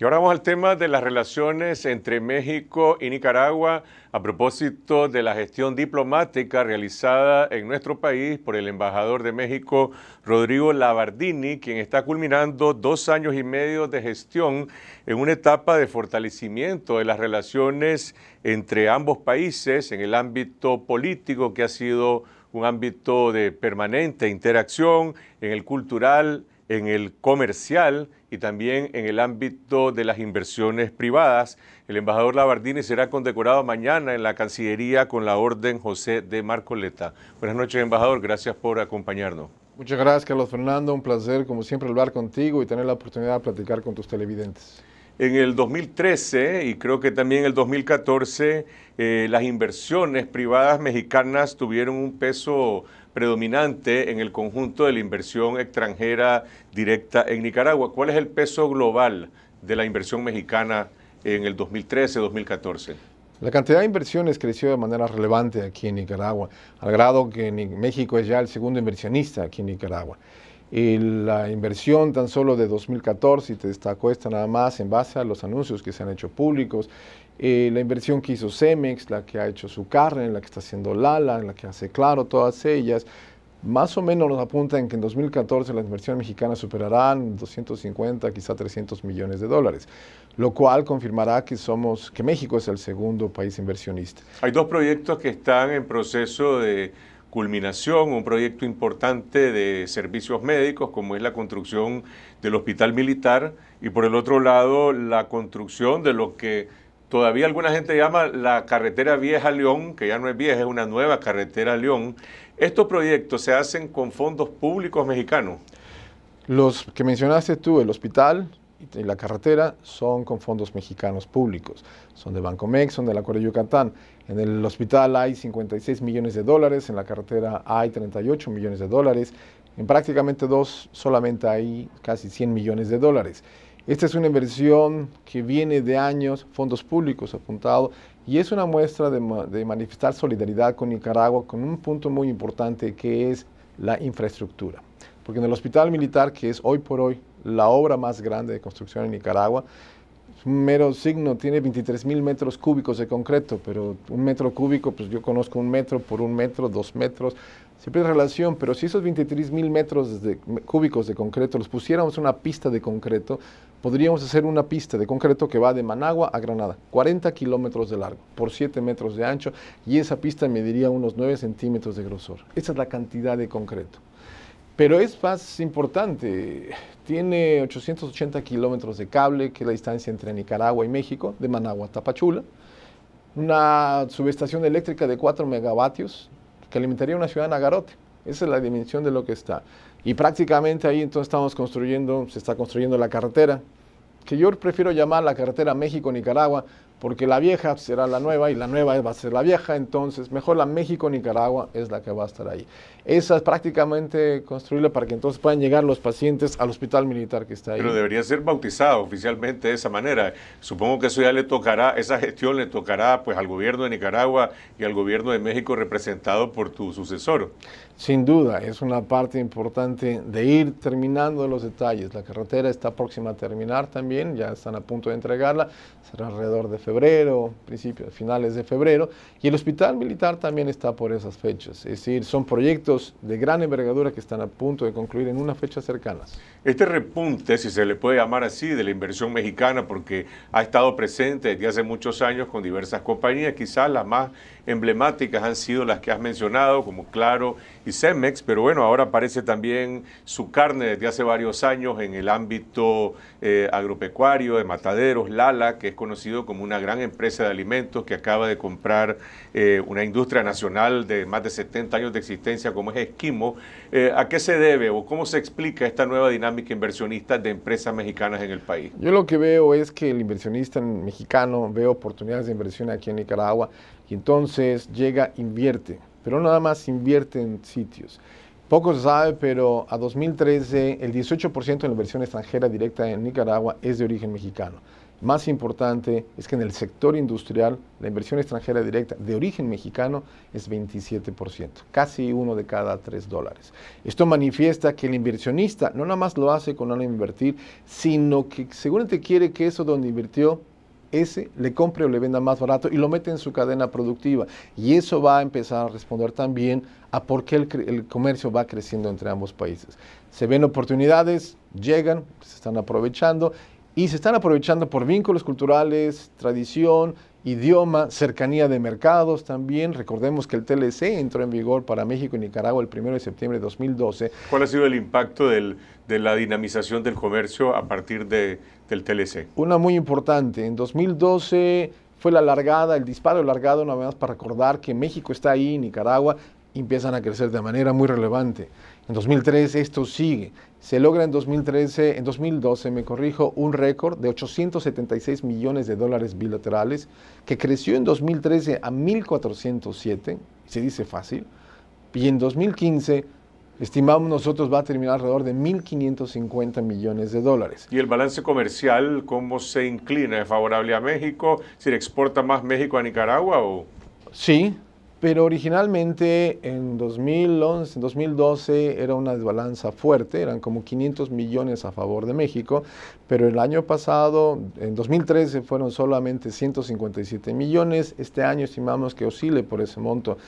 Y ahora vamos al tema de las relaciones entre México y Nicaragua a propósito de la gestión diplomática realizada en nuestro país por el embajador de México, Rodrigo Labardini, quien está culminando dos años y medio de gestión en una etapa de fortalecimiento de las relaciones entre ambos países en el ámbito político que ha sido un ámbito de permanente interacción, en el cultural, en el comercial y también en el ámbito de las inversiones privadas. El embajador Labardini será condecorado mañana en la Cancillería con la Orden José de Marcoleta. Buenas noches, embajador. Gracias por acompañarnos. Muchas gracias, Carlos Fernando. Un placer, como siempre, hablar contigo y tener la oportunidad de platicar con tus televidentes. En el 2013 y creo que también en el 2014, eh, las inversiones privadas mexicanas tuvieron un peso predominante en el conjunto de la inversión extranjera directa en Nicaragua. ¿Cuál es el peso global de la inversión mexicana en el 2013-2014? La cantidad de inversiones creció de manera relevante aquí en Nicaragua, al grado que México es ya el segundo inversionista aquí en Nicaragua. Y la inversión tan solo de 2014, y te destacó esta nada más en base a los anuncios que se han hecho públicos, eh, la inversión que hizo Cemex, la que ha hecho su carne, la que está haciendo Lala, la que hace Claro, todas ellas, más o menos nos apuntan que en 2014 las inversiones mexicanas superarán 250, quizá 300 millones de dólares, lo cual confirmará que somos, que México es el segundo país inversionista. Hay dos proyectos que están en proceso de culminación, un proyecto importante de servicios médicos, como es la construcción del hospital militar, y por el otro lado, la construcción de lo que todavía alguna gente llama la carretera Vieja León, que ya no es vieja, es una nueva carretera León. Estos proyectos se hacen con fondos públicos mexicanos. Los que mencionaste tú, el hospital y la carretera, son con fondos mexicanos públicos. Son de Bancomex, son de la Correa Yucatán. En el hospital hay 56 millones de dólares, en la carretera hay 38 millones de dólares. En prácticamente dos solamente hay casi 100 millones de dólares. Esta es una inversión que viene de años, fondos públicos apuntados, y es una muestra de, manifestar solidaridad con Nicaragua con un punto muy importante que es la infraestructura. Porque en el hospital militar, que es hoy por hoy la obra más grande de construcción en Nicaragua, un mero signo, tiene 23 mil metros cúbicos de concreto, pero un metro cúbico, pues yo conozco un metro por un metro, dos metros, siempre hay relación, pero si esos 23 mil metros de, cúbicos de concreto los pusiéramos una pista de concreto, podríamos hacer una pista de concreto que va de Managua a Granada, 40 kilómetros de largo, por 7 metros de ancho, y esa pista mediría unos 9 centímetros de grosor. Esa es la cantidad de concreto. Pero es más importante, tiene 880 kilómetros de cable, que es la distancia entre Nicaragua y México, de Managua a Tapachula, una subestación eléctrica de 4 megavatios que alimentaría una ciudad en Agarote. Esa es la dimensión de lo que está. Y prácticamente ahí entonces estamos construyendo, se está construyendo la carretera, que yo prefiero llamar la carretera México-Nicaragua, porque la vieja será la nueva y la nueva va a ser la vieja, entonces mejor la México-Nicaragua es la que va a estar ahí. Esa es prácticamente construirla para que entonces puedan llegar los pacientes al hospital militar que está ahí. Pero debería ser bautizado oficialmente de esa manera. Supongo que eso ya le tocará, esa gestión le tocará pues al gobierno de Nicaragua y al gobierno de México representado por tu sucesor. Sin duda, es una parte importante de ir terminando los detalles. La carretera está próxima a terminar también, ya están a punto de entregarla, será alrededor de febrero, principios, finales de febrero, y el hospital militar también está por esas fechas. Es decir, son proyectos de gran envergadura que están a punto de concluir en una fecha cercana. Este repunte, si se le puede llamar así, de la inversión mexicana, porque ha estado presente desde hace muchos años con diversas compañías, quizás las más emblemáticas han sido las que has mencionado, como Claro y Cemex, pero bueno, ahora aparece también su carne desde hace varios años en el ámbito eh, agropecuario de mataderos, Lala, que es conocido como una gran empresa de alimentos que acaba de comprar eh, una industria nacional de más de 70 años de existencia como es Esquimo. Eh, ¿A qué se debe o cómo se explica esta nueva dinámica inversionista de empresas mexicanas en el país? Yo lo que veo es que el inversionista mexicano ve oportunidades de inversión aquí en Nicaragua y entonces llega, invierte, pero nada más invierte en sitios. Poco se sabe, pero a 2013 el 18% de la inversión extranjera directa en Nicaragua es de origen mexicano. más importante es que en el sector industrial la inversión extranjera directa de origen mexicano es 27%, casi uno de cada tres dólares. Esto manifiesta que el inversionista no nada más lo hace con no invertir, sino que seguramente quiere que eso donde invirtió ese le compre o le venda más barato y lo mete en su cadena productiva. Y eso va a empezar a responder también a por qué el, el, comercio va creciendo entre ambos países. Se ven oportunidades, llegan, se están aprovechando y se están aprovechando por vínculos culturales, tradición, idioma, cercanía de mercados también. Recordemos que el TLC entró en vigor para México y Nicaragua el 1 de septiembre de 2012. ¿Cuál ha sido el impacto del, de la dinamización del comercio a partir de, del TLC? Una muy importante. En 2012 fue la largada, el disparo largado, nada más para recordar que México está ahí, Nicaragua, empiezan a crecer de manera muy relevante. En 2013 esto sigue. Se logra en 2013, en 2012, me corrijo, un récord de 876 millones de dólares bilaterales, que creció en 2013 a 1.407, se dice fácil, y en 2015 estimamos nosotros va a terminar alrededor de 1.550 millones de dólares. ¿Y el balance comercial cómo se inclina? ¿Es favorable a México? ¿Si exporta más México a Nicaragua o...? Sí, pero originalmente en 2011, en 2012 era una desbalanza fuerte, eran como 500 millones a favor de México, pero el año pasado, en 2013, fueron solamente 157 millones, este año estimamos que oscile por ese monto.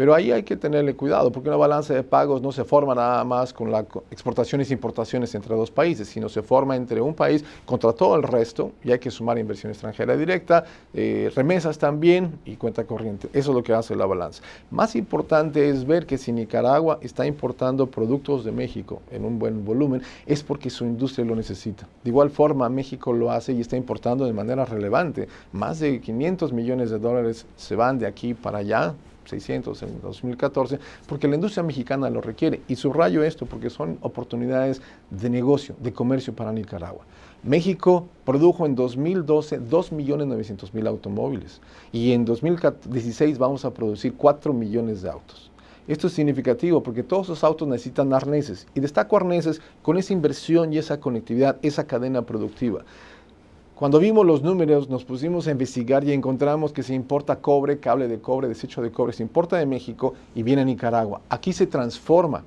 Pero ahí hay que tenerle cuidado, porque una balanza de pagos no se forma nada más con las exportaciones e importaciones entre dos países, sino se forma entre un país contra todo el resto, y hay que sumar inversión extranjera directa, eh, remesas también y cuenta corriente. Eso es lo que hace la balanza. Más importante es ver que si Nicaragua está importando productos de México en un buen volumen, es porque su industria lo necesita. De igual forma, México lo hace y está importando de manera relevante. Más de 500 millones de dólares se van de aquí para allá 600 en 2014, porque la industria mexicana lo requiere. Y subrayo esto porque son oportunidades de negocio, de comercio para Nicaragua. México produjo en 2012 2.900.000 automóviles y en 2016 vamos a producir 4 millones de autos. Esto es significativo porque todos esos autos necesitan arneses y destaco arneses con esa inversión y esa conectividad, esa cadena productiva. Cuando vimos los números, nos pusimos a investigar y encontramos que se importa cobre, cable de cobre, desecho de cobre, se importa de México y viene a Nicaragua. Aquí se transforma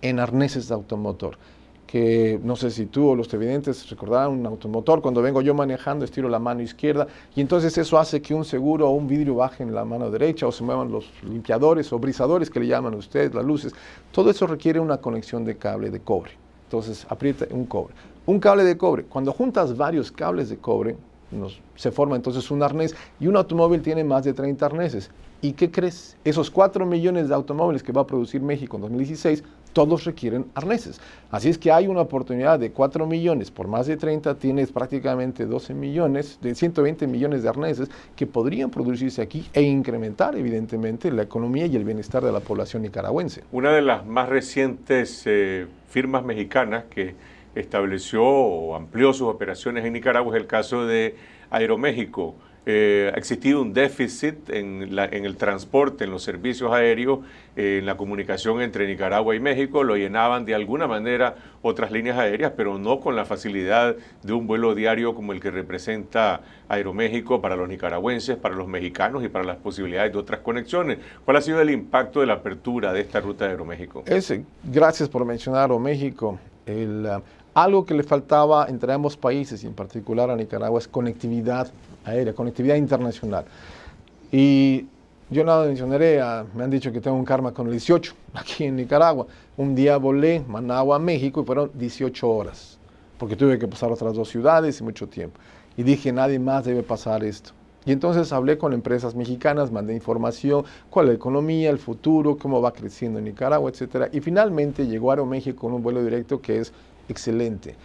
en arneses de automotor que no sé si tú o los televidentes recordarán un automotor, cuando vengo yo manejando estiro la mano izquierda y entonces eso hace que un seguro o un vidrio baje en la mano derecha o se muevan los limpiadores o brisadores que le llaman a ustedes, las luces. Todo eso requiere una conexión de cable de cobre. Entonces aprieta un cobre un cable de cobre. Cuando juntas varios cables de cobre, se forma entonces un arnés y un automóvil tiene más de 30 arneses. ¿Y qué crees? Esos 4 millones de automóviles que va a producir México en 2016, todos requieren arneses. Así es que hay una oportunidad de 4 millones por más de 30, tienes prácticamente 12 millones, de 120 millones de arneses que podrían producirse aquí e incrementar evidentemente la economía y el bienestar de la población nicaragüense. Una de las más recientes eh, firmas mexicanas que estableció o amplió sus operaciones en Nicaragua es el caso de Aeroméxico. Eh, ha existido un déficit en, el transporte, en los servicios aéreos, eh, en la comunicación entre Nicaragua y México. Lo llenaban de alguna manera otras líneas aéreas, pero no con la facilidad de un vuelo diario como el que representa Aeroméxico para los nicaragüenses, para los mexicanos y para las posibilidades de otras conexiones. ¿Cuál ha sido el impacto de la apertura de esta ruta de Aeroméxico? gracias por mencionar Aeroméxico. El, algo que le faltaba entre ambos países y en particular a Nicaragua es conectividad aérea, conectividad internacional. Y yo nada mencionaré, me han dicho que tengo un karma con el 18 aquí en Nicaragua. Un día volé Managua a México y fueron 18 horas, porque tuve que pasar otras dos ciudades y mucho tiempo. Y dije, nadie más debe pasar esto. Y entonces hablé con empresas mexicanas, mandé información, cuál es la economía, el futuro, cómo va creciendo en Nicaragua, etc. Y finalmente llegó a Aeroméxico con un vuelo directo que es excelente.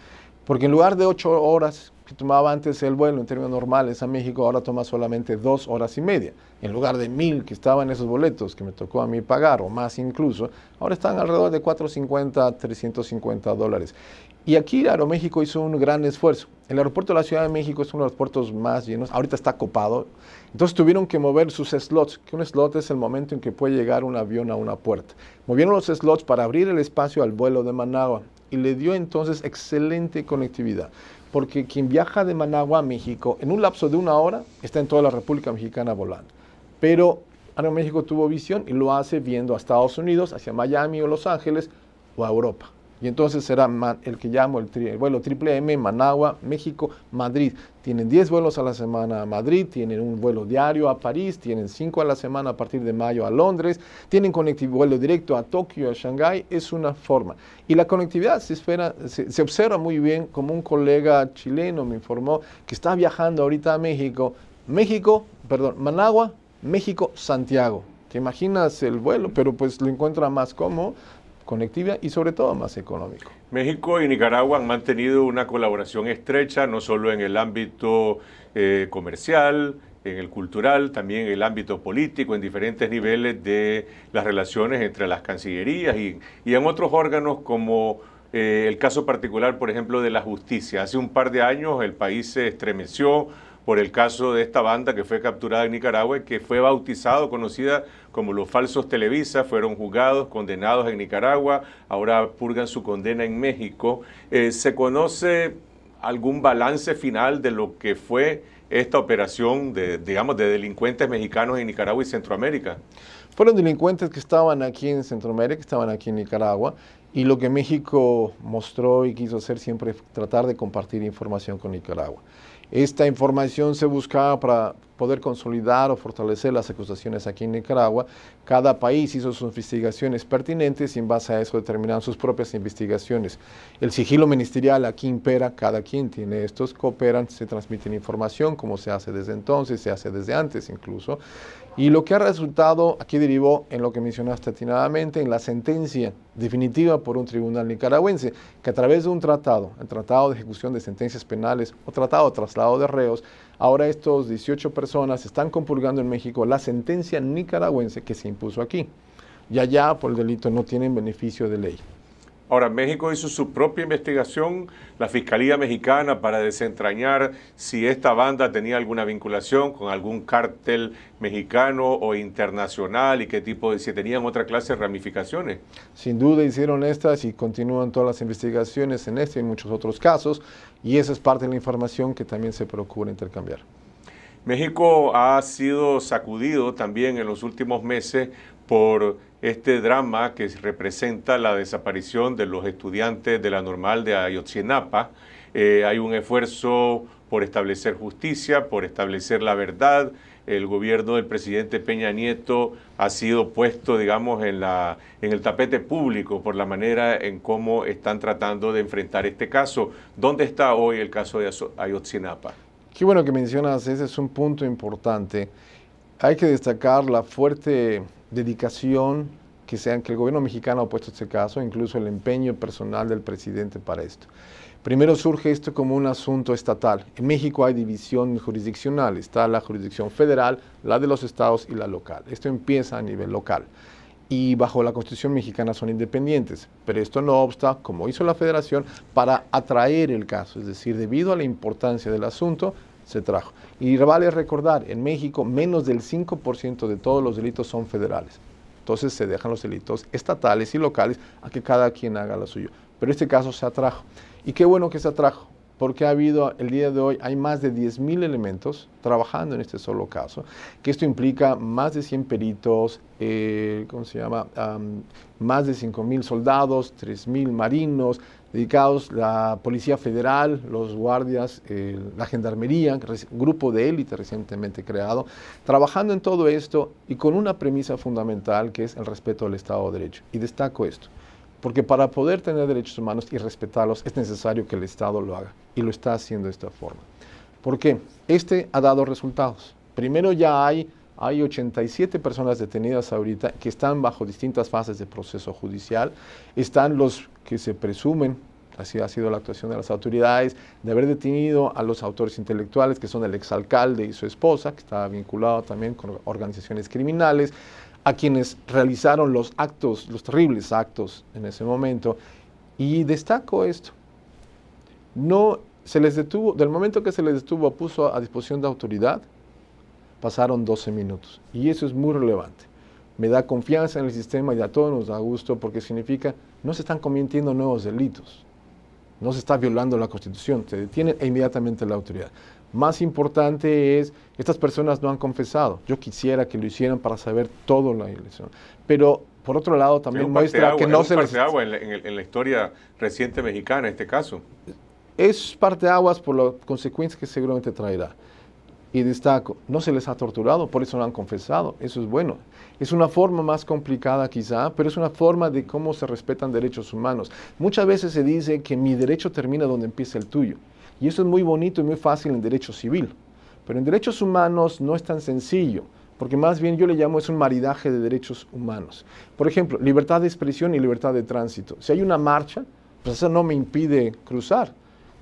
Porque en lugar de ocho horas que tomaba antes el vuelo en términos normales a México, ahora toma solamente dos horas y media. En lugar de mil que estaban esos boletos que me tocó a mí pagar, o más incluso, ahora están alrededor de 450, 350 dólares. Y aquí Aeroméxico hizo un gran esfuerzo. El aeropuerto de la Ciudad de México es uno de los puertos más llenos, ahorita está copado. Entonces tuvieron que mover sus slots, que un slot es el momento en que puede llegar un avión a una puerta. Movieron los slots para abrir el espacio al vuelo de Managua y le dio entonces excelente conectividad. Porque quien viaja de Managua a México en un lapso de una hora está en toda la República Mexicana volando. Pero Aeroméxico tuvo visión y lo hace viendo a Estados Unidos, hacia Miami o Los Ángeles o a Europa. Y entonces será el que llamo el, vuelo triple M, Managua, México, Madrid. Tienen 10 vuelos a la semana a Madrid, tienen un vuelo diario a París, tienen 5 a la semana a partir de mayo a Londres, tienen conectividad, vuelo directo a Tokio, a Shanghái, es una forma. Y la conectividad se, espera, se, se observa muy bien, como un colega chileno me informó que está viajando ahorita a México, México, perdón, Managua, México, Santiago. Te imaginas el vuelo, pero pues lo encuentra más cómodo conectiva y sobre todo más económico. México y Nicaragua han mantenido una colaboración estrecha, no solo en el ámbito eh, comercial, en el cultural, también en el ámbito político, en diferentes niveles de las relaciones entre las cancillerías y, en otros órganos como eh, el caso particular, por ejemplo, de la justicia. Hace un par de años el país se estremeció por el caso de esta banda que fue capturada en Nicaragua y que fue bautizado, conocida como los falsos Televisa, fueron juzgados, condenados en Nicaragua, ahora purgan su condena en México. Eh, ¿Se conoce algún balance final de lo que fue esta operación de, digamos, de delincuentes mexicanos en Nicaragua y Centroamérica? Fueron delincuentes que estaban aquí en Centroamérica, que estaban aquí en Nicaragua, y lo que México mostró y quiso hacer siempre fue tratar de compartir información con Nicaragua. Esta información se buscaba para poder consolidar o fortalecer las acusaciones aquí en Nicaragua. Cada país hizo sus investigaciones pertinentes y en base a eso determinaron sus propias investigaciones. El sigilo ministerial aquí impera, cada quien tiene estos, cooperan, se transmiten información como se hace desde entonces, se hace desde antes incluso. Y lo que ha resultado aquí derivó en lo que mencionaste atinadamente, en la sentencia definitiva por un tribunal nicaragüense, que a través de un tratado, el Tratado de Ejecución de Sentencias Penales o Tratado de Traslado de Reos, ahora estos 18 personas están compulgando en México la sentencia nicaragüense que se impuso aquí. Y allá por el delito no tienen beneficio de ley. Ahora, México hizo su propia investigación, la Fiscalía Mexicana, para desentrañar si esta banda tenía alguna vinculación con algún cártel mexicano o internacional y qué tipo de, si tenían otra clase de ramificaciones. Sin duda hicieron estas y continúan todas las investigaciones en este y en muchos otros casos, y esa es parte de la información que también se procura intercambiar. México ha sido sacudido también en los últimos meses por este drama que representa la desaparición de los estudiantes de la normal de Ayotzinapa. Eh, hay un esfuerzo por establecer justicia, por establecer la verdad. El gobierno del presidente Peña Nieto ha sido puesto, digamos, en, la, en el tapete público por la manera en cómo están tratando de enfrentar este caso. ¿Dónde está hoy el caso de Ayotzinapa? Qué bueno que mencionas, ese es un punto importante. Hay que destacar la fuerte dedicación que, sean, que el gobierno mexicano ha puesto este caso, incluso el empeño personal del presidente para esto. Primero surge esto como un asunto estatal. En México hay división jurisdiccional, está la jurisdicción federal, la de los estados y la local. Esto empieza a nivel local y bajo la Constitución mexicana son independientes, pero esto no obsta, como hizo la federación, para atraer el caso, es decir, debido a la importancia del asunto, se trajo. Y vale recordar, en México menos del 5% de todos los delitos son federales. Entonces se dejan los delitos estatales y locales a que cada quien haga lo suyo. Pero este caso se atrajo. Y qué bueno que se atrajo, porque ha habido, el día de hoy, hay más de 10.000 elementos trabajando en este solo caso, que esto implica más de 100 peritos, eh, ¿cómo se llama? más de 5.000 soldados, 3.000 marinos, dedicados la Policía Federal, los guardias, la Gendarmería, grupo de élite recientemente creado, trabajando en todo esto y con una premisa fundamental que es el respeto al Estado de Derecho. Y destaco esto, porque para poder tener derechos humanos y respetarlos es necesario que el Estado lo haga y lo está haciendo de esta forma. ¿Por qué? Este ha dado resultados. Primero ya hay hay 87 personas detenidas ahorita que están bajo distintas fases de proceso judicial. Están los que se presumen, así ha sido la actuación de las autoridades, de haber detenido a los autores intelectuales, que son el exalcalde y su esposa, que estaba vinculado también con organizaciones criminales, a quienes realizaron los actos, los terribles actos en ese momento. Y destaco esto. No se les detuvo, del momento que se les detuvo, puso a disposición de autoridad, pasaron 12 minutos. Y eso es muy relevante, me da confianza en el sistema y a todos nos da gusto porque significa no se están cometiendo nuevos delitos, no se está violando la Constitución, se detiene e inmediatamente la autoridad. Más importante es, estas personas no han confesado. Yo quisiera que lo hicieran para saber todo la elección. Pero por otro lado también muestra que no se les... agua en la, en la historia reciente mexicana en este caso. Es parte de aguas por las consecuencias que seguramente traerá. Y destaco, no se les ha torturado, por eso no han confesado, eso es bueno. Es una forma más complicada quizá, pero es una forma de cómo se respetan derechos humanos. Muchas veces se dice que mi derecho termina donde empieza el tuyo. Y eso es muy bonito y muy fácil en derecho civil. Pero en derechos humanos no es tan sencillo, porque más bien yo le llamo es un maridaje de derechos humanos. Por ejemplo, libertad de expresión y libertad de tránsito. Si hay una marcha, pues eso no me impide cruzar.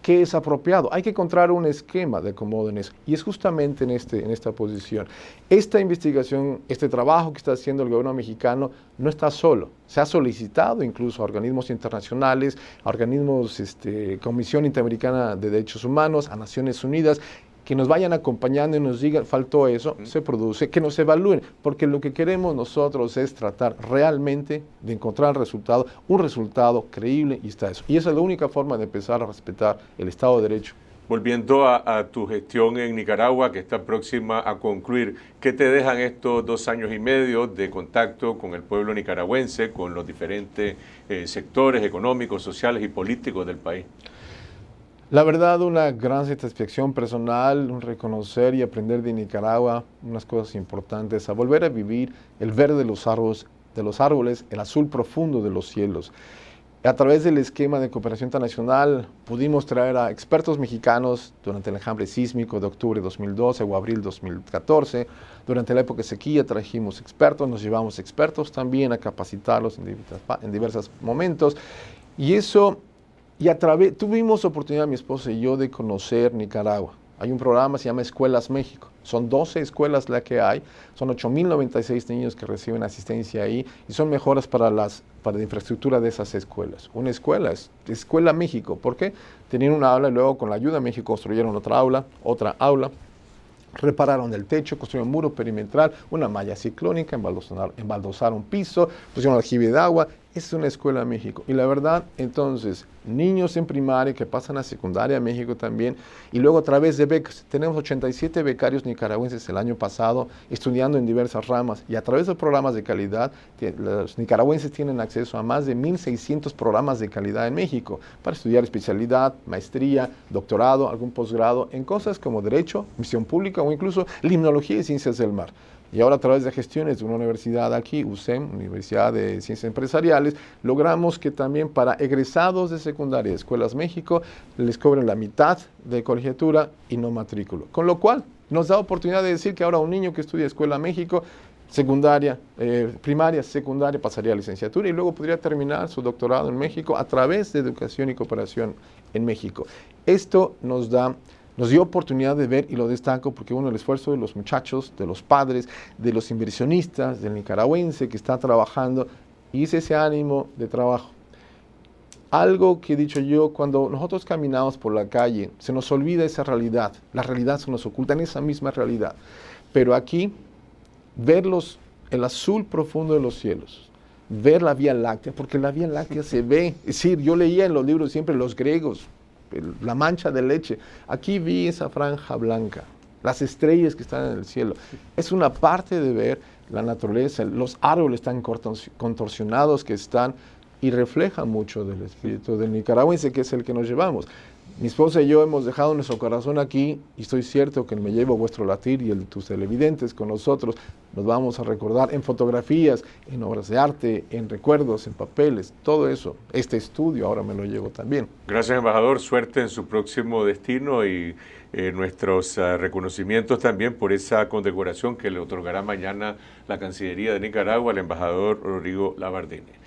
¿Qué es apropiado? Hay que encontrar un esquema de acomodo en eso. Y es justamente en, este, en esta posición. Esta investigación, este trabajo que está haciendo el gobierno mexicano no está solo. Se ha solicitado incluso a organismos internacionales, a organismos, este, Comisión Interamericana de Derechos Humanos, a Naciones Unidas, que nos vayan acompañando y nos digan, faltó eso, se produce, que nos evalúen, porque lo que queremos nosotros es tratar realmente de encontrar el resultado, un resultado creíble y está eso. Y esa es la única forma de empezar a respetar el Estado de Derecho. Volviendo a, tu gestión en Nicaragua, que está próxima a concluir, ¿qué te dejan estos dos años y medio de contacto con el pueblo nicaragüense, con los diferentes eh, sectores económicos, sociales y políticos del país? La verdad, una gran satisfacción personal, un reconocer y aprender de Nicaragua unas cosas importantes, a volver a vivir el verde de los árboles, el azul profundo de los cielos. A través del esquema de cooperación internacional pudimos traer a expertos mexicanos durante el enjambre sísmico de octubre de 2012 o abril 2014. Durante la época de sequía trajimos expertos, nos llevamos expertos también a capacitarlos en diversos momentos. Y eso y a través, tuvimos oportunidad, mi esposa y yo, de conocer Nicaragua. Hay un programa, se llama Escuelas México. Son 12 escuelas las que hay, son 8.096 niños que reciben asistencia ahí y son mejoras para, las, para la infraestructura de esas escuelas. Una escuela es Escuela México. ¿Por qué? Tenían una aula y luego con la ayuda de México construyeron otra aula, otra aula repararon el techo, construyeron un muro perimetral, una malla ciclónica, embaldosaron, piso, pusieron aljibe de agua. Es una escuela en México. Y la verdad, entonces, niños en primaria que pasan a secundaria en México también, y luego a través de becas, tenemos 87 becarios nicaragüenses el año pasado estudiando en diversas ramas, y a través de programas de calidad, los nicaragüenses tienen acceso a más de 1.600 programas de calidad en México para estudiar especialidad, maestría, doctorado, algún posgrado en cosas como derecho, misión pública o incluso limnología y ciencias del mar. Y ahora a través de gestiones de una universidad aquí, USEM, Universidad de Ciencias Empresariales, logramos que también para egresados de secundaria de Escuelas México les cobren la mitad de colegiatura y no matrículo. Con lo cual nos da oportunidad de decir que ahora un niño que estudia Escuela México, secundaria, eh, primaria, secundaria, pasaría a licenciatura y luego podría terminar su doctorado en México a través de educación y cooperación en México. Esto nos da nos dio oportunidad de ver, y lo destaco porque uno, el esfuerzo de los muchachos, de los padres, de los inversionistas, del nicaragüense que está trabajando, hice ese ánimo de trabajo. Algo que he dicho yo, cuando nosotros caminamos por la calle, se nos olvida esa realidad, la realidad se nos oculta en esa misma realidad. Pero aquí, ver el azul profundo de los cielos, ver la Vía Láctea, porque la Vía Láctea se ve, es decir, yo leía en los libros siempre los griegos, la mancha de leche. Aquí vi esa franja blanca, las estrellas que están en el cielo. Es una parte de ver la naturaleza, los árboles tan contorsionados que están y reflejan mucho del espíritu del nicaragüense, que es el que nos llevamos. Mi esposa y yo hemos dejado nuestro corazón aquí y estoy cierto que me llevo vuestro latir y el de tus televidentes con nosotros. Nos vamos a recordar en fotografías, en obras de arte, en recuerdos, en papeles, todo eso. Este estudio ahora me lo llevo también. Gracias, embajador. Suerte en su próximo destino y eh, nuestros uh, reconocimientos también por esa condecoración que le otorgará mañana la Cancillería de Nicaragua al embajador Rodrigo Labardini.